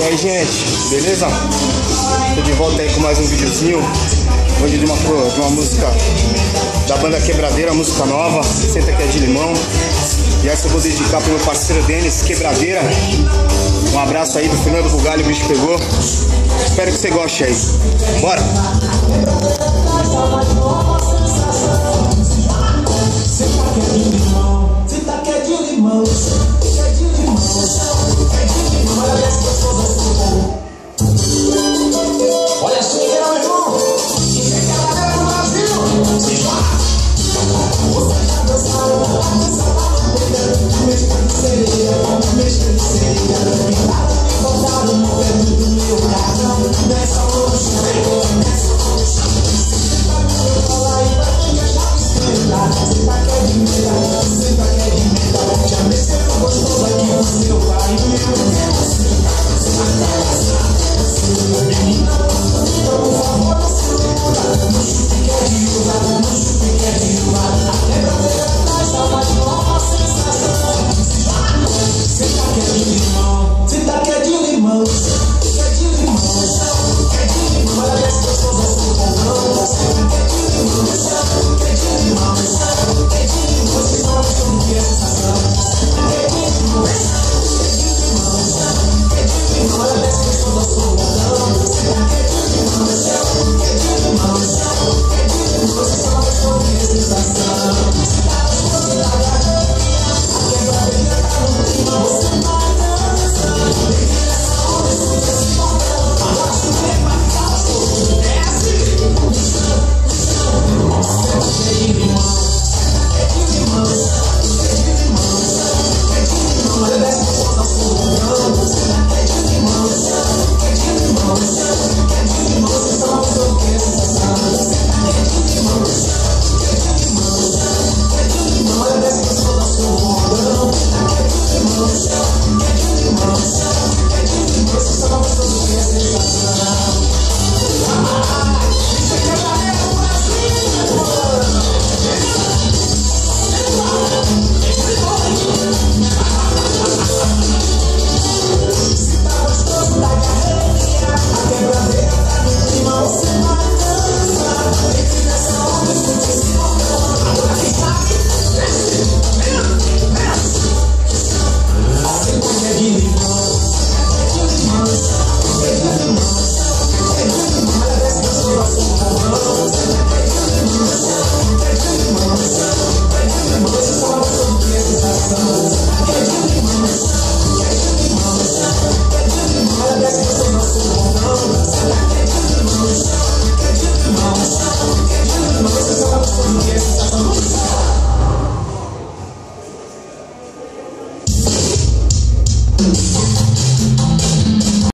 E aí, gente, beleza? Tô de volta aí com mais um videozinho. Hoje de uma, de uma música da banda Quebradeira, música nova, Senta Que é de Limão. E essa eu vou dedicar pro meu parceiro Denis, Quebradeira. Um abraço aí do Fernando Bugalho, o bicho pegou. Espero que você goste aí. Bora! quietinho, que Se tá quietinho, limão. Música